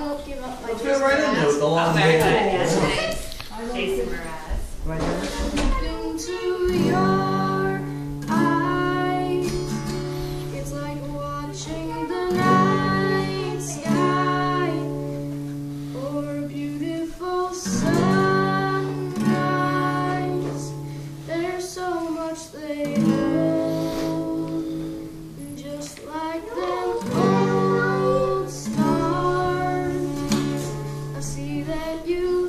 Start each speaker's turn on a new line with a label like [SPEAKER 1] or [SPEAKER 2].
[SPEAKER 1] won't give up my
[SPEAKER 2] right in it with the long
[SPEAKER 1] okay. day.
[SPEAKER 3] Jason Mraz.
[SPEAKER 4] Right there. and you